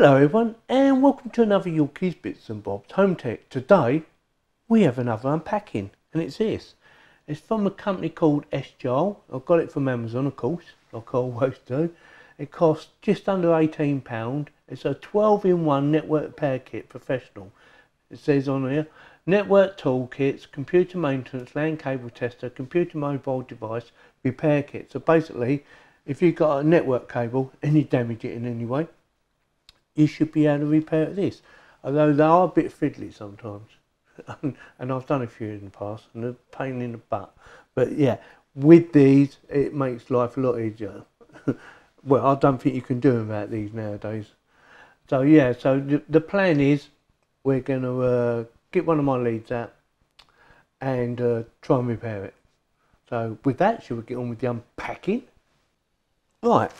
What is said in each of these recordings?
Hello everyone and welcome to another Yorkie's Bits and Bob's Home Tech. Today we have another unpacking and it's this. It's from a company called SGILE. I've got it from Amazon of course, like I always do. It costs just under £18. It's a 12 in 1 network repair kit professional. It says on here, network toolkits, computer maintenance, LAN cable tester, computer mobile device, repair kit. So basically, if you've got a network cable and you damage it in any way, you should be able to repair this. Although they are a bit fiddly sometimes. and I've done a few in the past and a pain in the butt. But yeah, with these, it makes life a lot easier. well, I don't think you can do without these nowadays. So yeah, so the, the plan is we're going to uh, get one of my leads out and uh, try and repair it. So with that, shall we get on with the unpacking? Right,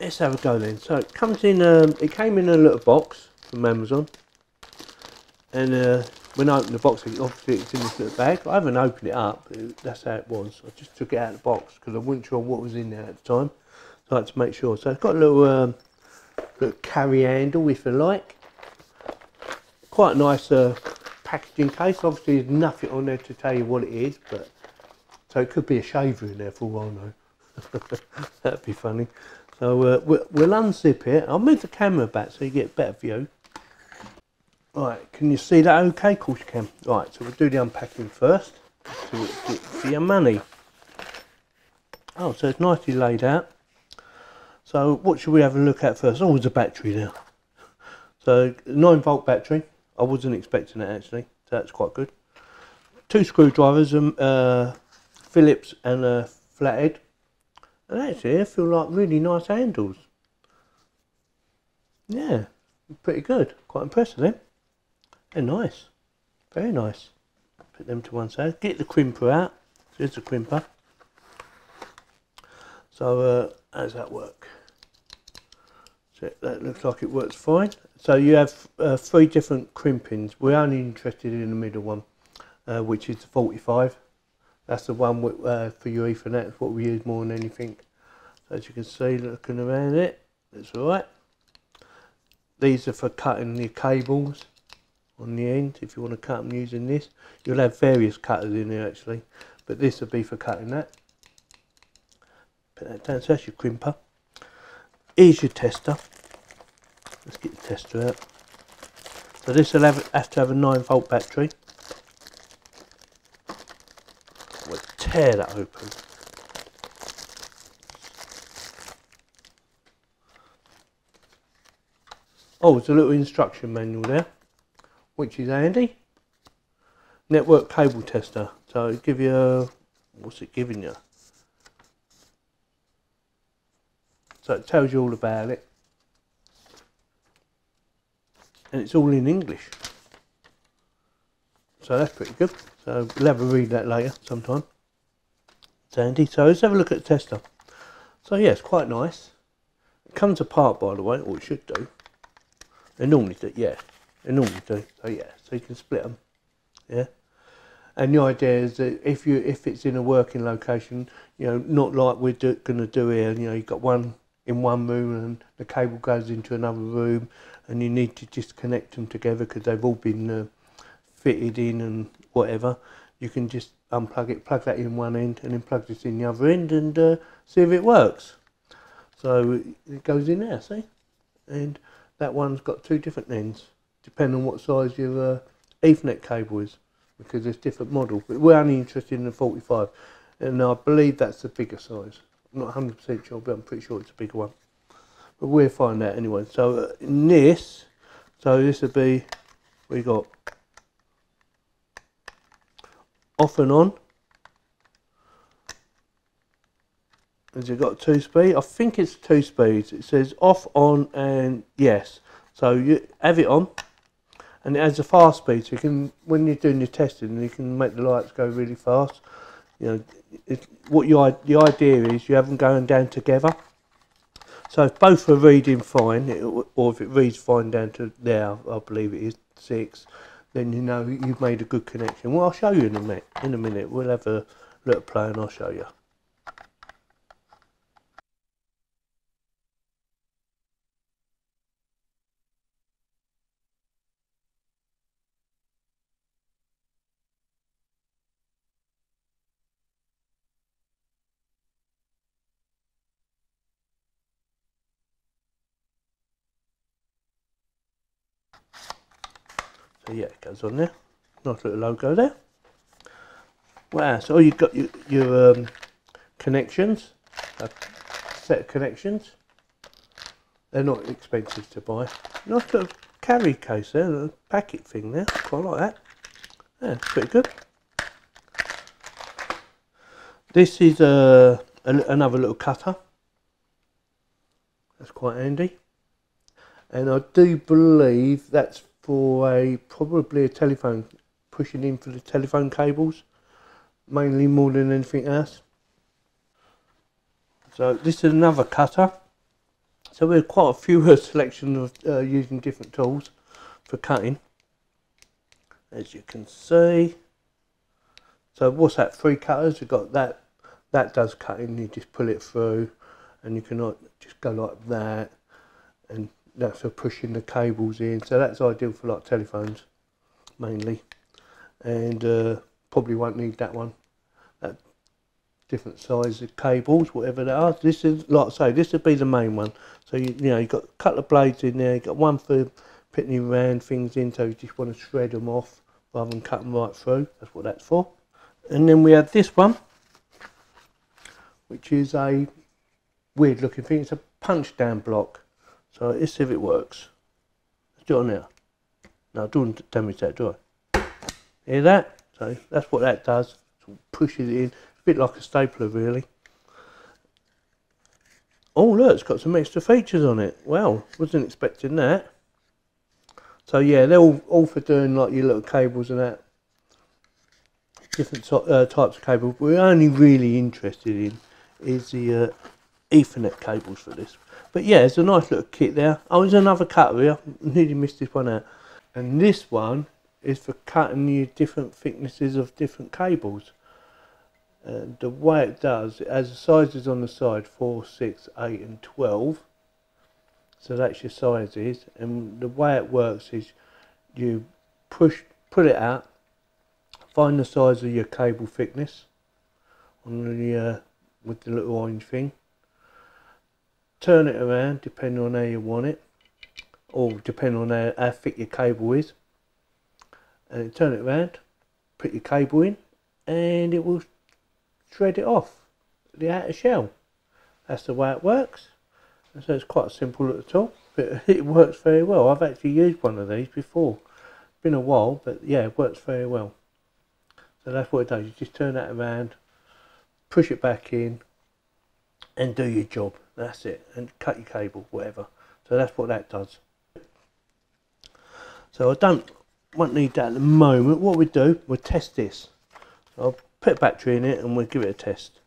let's have a go then. So it comes in, um, it came in a little box from Amazon. And uh, when I opened the box, obviously it's in this little bag. I haven't opened it up, that's how it was. I just took it out of the box because I wasn't sure what was in there at the time. So I had to make sure. So it's got a little, um, little carry handle, if you like. Quite a nice uh, packaging case. Obviously there's nothing on there to tell you what it is, but so it could be a shaver in there for all I know. That'd be funny. So uh, we'll, we'll unzip it. I'll move the camera back so you get a better view. Right, can you see that okay? Of course you can. Right, so we'll do the unpacking first. So for your money. Oh, so it's nicely laid out. So what should we have a look at first? Oh, it's a battery now. So 9 volt battery. I wasn't expecting it actually. So that's quite good. Two screwdrivers, um, uh, Phillips and a flathead. And actually, they feel like really nice handles. Yeah, pretty good. Quite impressive, them. They're nice. Very nice. Put them to one side. Get the crimper out. There's the crimper. So, uh, how does that work? So that looks like it works fine. So you have uh, three different crimpings. We're only interested in the middle one, uh, which is the 45. That's the one with, uh, for your Ethernet, what we use more than anything. So as you can see, looking around it, that's alright. These are for cutting the cables on the end, if you want to cut them using this. You'll have various cutters in there actually, but this will be for cutting that. Put that down, so that's your crimper. Here's your tester. Let's get the tester out. So this will have, have to have a 9 volt battery. Tear that open. Oh, there's a little instruction manual there, which is handy. Network cable tester. So give you a, what's it giving you? So it tells you all about it. And it's all in English. So that's pretty good. So we'll have a read that later sometime. So let's have a look at the tester. So yeah, it's quite nice. It comes apart by the way, or it should do. They normally do, yeah. They normally do. So yeah, so you can split them. Yeah. And the idea is that if you if it's in a working location, you know, not like we're going to do here. You know, you've got one in one room and the cable goes into another room, and you need to just connect them together because they've all been uh, fitted in and whatever you can just unplug it, plug that in one end and then plug this in the other end and uh, see if it works. So it goes in there, see? And that one's got two different ends, depending on what size your uh, Ethernet cable is, because there's different models. But we're only interested in the 45, and I believe that's the bigger size. I'm not 100% sure, but I'm pretty sure it's a bigger one. But we'll find out anyway. So uh, in this, so this would be, we got off and on. Has it got two speed? I think it's two speeds. It says off, on, and yes. So you have it on, and it has a fast speed. So you can, when you're doing your testing, you can make the lights go really fast. You know, it, what your the idea is you have them going down together. So if both are reading fine, it, or if it reads fine down to there, I believe it is six then you know you've made a good connection. Well, I'll show you in a minute. In a minute, we'll have a little play and I'll show you. So yeah, it goes on there. Nice little logo there. Wow, so you've got your, your um, connections, a set of connections. They're not expensive to buy. Nice little carry case there, a packet thing there. Quite like that. Yeah, pretty good. This is a, a, another little cutter. That's quite handy. And I do believe that's for a probably a telephone pushing in for the telephone cables, mainly more than anything else. So this is another cutter. So we have quite a few selection of uh, using different tools for cutting, as you can see. So what's that? Three cutters. You've got that that does cutting you just pull it through and you can just go like that and that's for pushing the cables in. So that's ideal for like telephones mainly. And uh, probably won't need that one. That different size of cables whatever they are. This is like I say this would be the main one. So you, you know you've got a couple of blades in there. You've got one for putting around things in so you just want to shred them off rather than cut them right through. That's what that's for. And then we have this one which is a weird looking thing. It's a punch down block. So let's see if it works. Let's do it on there. No, don't damage that, do I? Hear that? So that's what that does. So pushes it in. a bit like a stapler, really. Oh, look, it's got some extra features on it. Well, wasn't expecting that. So yeah, they're all, all for doing like your little cables and that. Different uh, types of cables. We're only really interested in is the uh, Ethernet cables for this. But yeah, it's a nice little kit there. Oh, there's another cutter here. I nearly missed this one out. And this one is for cutting you different thicknesses of different cables. And the way it does, it has the sizes on the side, 4, 6, 8 and 12. So that's your sizes. And the way it works is you push, put it out, find the size of your cable thickness on the uh, with the little orange thing. Turn it around depending on how you want it or depending on how, how thick your cable is. And turn it around, put your cable in and it will shred it off the outer shell. That's the way it works. And so it's quite simple little tool, but it works very well. I've actually used one of these before. Been a while, but yeah, it works very well. So that's what it does. You just turn that around, push it back in and do your job. That's it. And cut your cable, whatever. So that's what that does. So I don't won't need that at the moment. What we do, we'll test this. So I'll put a battery in it and we'll give it a test.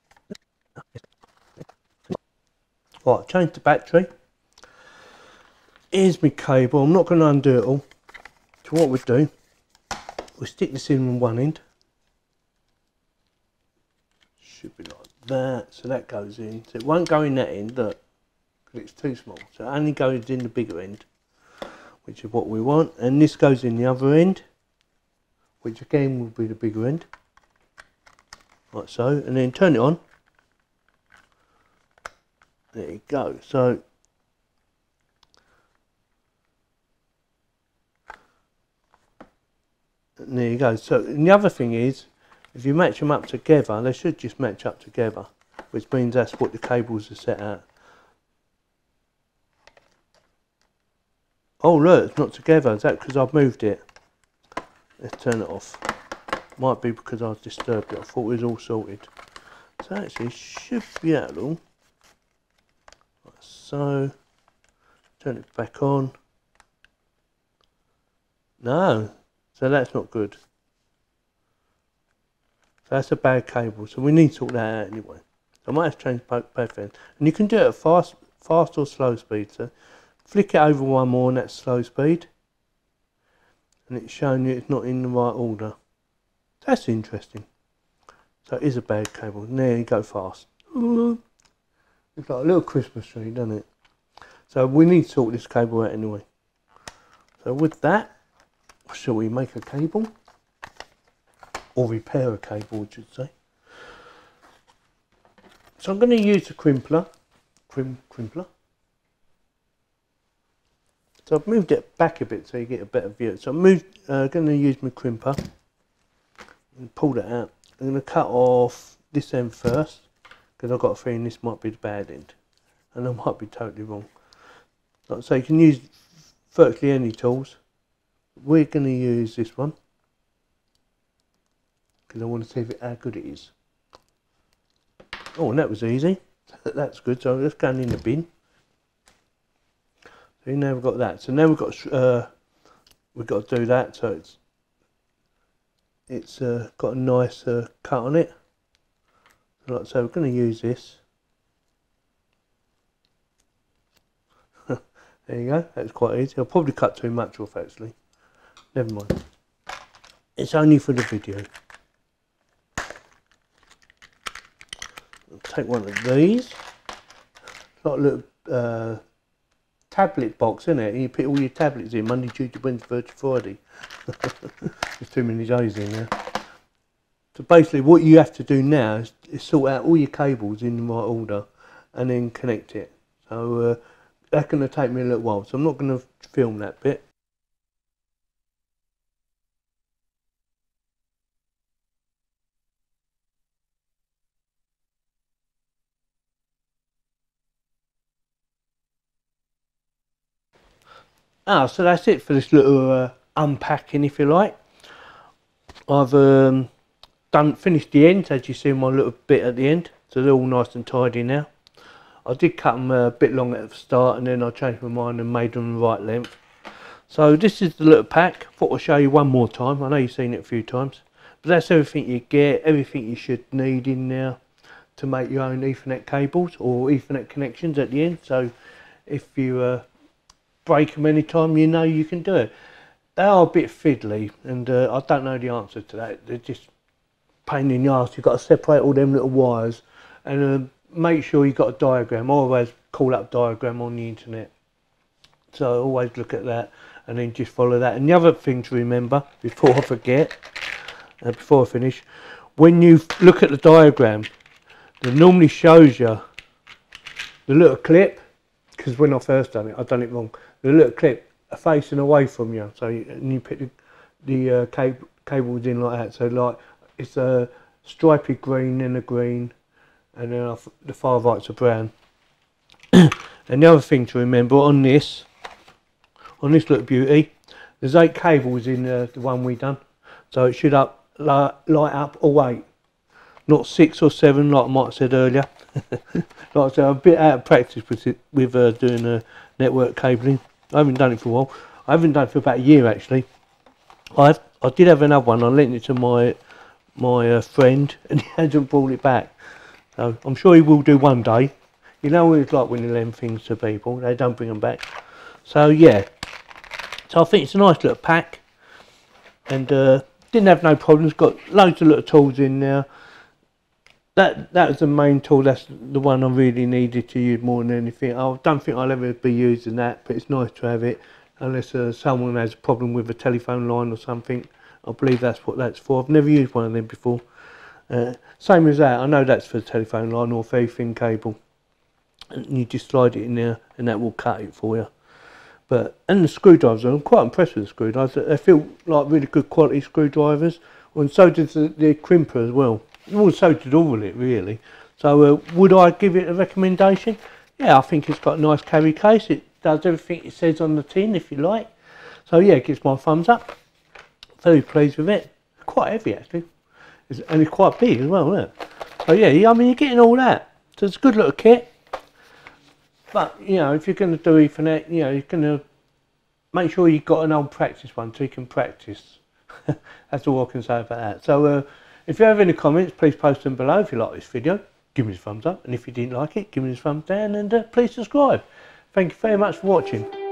Right, change the battery. Here's my cable. I'm not going to undo it all. So what we do, we'll stick this in one end should be like that. So that goes in. So it won't go in that end, look, because it's too small. So it only goes in the bigger end, which is what we want. And this goes in the other end, which again will be the bigger end. Like so. And then turn it on. There you go. So and there you go. So the other thing is if you match them up together, they should just match up together, which means that's what the cables are set at. Oh look, it's not together. Is that because I've moved it? Let's turn it off. Might be because I've disturbed it. I thought it was all sorted. So actually should be out all. Like so. Turn it back on. No. So that's not good. So that's a bad cable. So we need to sort that out anyway. So I might have to change both, ends. And you can do it at fast, fast or slow speed. So flick it over one more and that's slow speed. And it's showing you it's not in the right order. That's interesting. So it is a bad cable. And there you go fast. It's like a little Christmas tree, doesn't it? So we need to sort this cable out anyway. So with that, shall we make a cable? Or repair a cable, I should say. So I'm going to use a crimpler, crim, crimpler, So I've moved it back a bit so you get a better view. So I'm uh, going to use my crimper and pull that out. I'm going to cut off this end first because I've got a feeling this might be the bad end and I might be totally wrong. Like I say, you can use virtually any tools. We're going to use this one because I want to see if it, how good it is. Oh, and that was easy. That's good. So let's go in the bin. So now we've got that. So now we've got uh, we've got to do that. So it's it's uh, got a nice uh, cut on it. Like so, we're going to use this. there you go. That's quite easy. I'll probably cut too much off actually. Never mind. It's only for the video. Take one of these. Like a little uh, tablet box, isn't it? You put all your tablets in Monday, Tuesday, Wednesday, Thursday, Friday. There's too many days in there. So basically what you have to do now is, is, sort out all your cables in the right order and then connect it. So uh, that's going to take me a little while. So I'm not going to film that bit. Ah, so that's it for this little uh, unpacking, if you like. I've um, done finished the ends, as you see my little bit at the end. So they're all nice and tidy now. I did cut them a bit long at the start, and then I changed my mind and made them the right length. So this is the little pack. Thought I'd show you one more time. I know you've seen it a few times. But that's everything you get, everything you should need in there to make your own Ethernet cables or Ethernet connections at the end. So if you uh, break them anytime, you know you can do it. They are a bit fiddly, and uh, I don't know the answer to that. They're just pain in the ass. You've got to separate all them little wires, and uh, make sure you've got a diagram. I always call up diagram on the internet. So always look at that, and then just follow that. And the other thing to remember, before I forget, uh, before I finish, when you look at the diagram, it normally shows you the little clip because when I first done it, I done it wrong. The little clip facing away from you, so you, and you put the, the uh, cable, cables in like that. So like it's a stripy green and a green, and then the far right's a brown. and the other thing to remember on this, on this little beauty, there's eight cables in uh, the one we done, so it should up light, light up all eight, not six or seven like I might have said earlier. Like I said, I'm a bit out of practice with it, with uh, doing uh, network cabling. I haven't done it for a while. I haven't done it for about a year actually. I I did have another one. I lent it to my my uh, friend, and he hasn't brought it back. So I'm sure he will do one day. You know what it's like when you lend things to people; they don't bring them back. So yeah. So I think it's a nice little pack, and uh, didn't have no problems. Got loads of little tools in there that that was the main tool. That's the one I really needed to use more than anything. I don't think I'll ever be using that, but it's nice to have it. Unless uh, someone has a problem with a telephone line or something, I believe that's what that's for. I've never used one of them before. Uh, same as that. I know that's for the telephone line or very thin cable. And you just slide it in there, and that will cut it for you. But and the screwdrivers, I'm quite impressed with the screwdrivers. They feel like really good quality screwdrivers, and so does the, the crimper as well well, so did all of it really. So uh, would I give it a recommendation? Yeah, I think it's got a nice carry case. It does everything it says on the tin, if you like. So yeah, it gives my thumbs up. Very pleased with it. Quite heavy actually, it's, and it's quite big as well, isn't it? So yeah, I mean you're getting all that. So it's a good little kit. But you know, if you're going to do Ethernet, you know, you're going to make sure you've got an old practice one so you can practice. That's all I can say about that. So. Uh, if you have any comments, please post them below. If you like this video, give me a thumbs up. And if you didn't like it, give me a thumbs down and uh, please subscribe. Thank you very much for watching.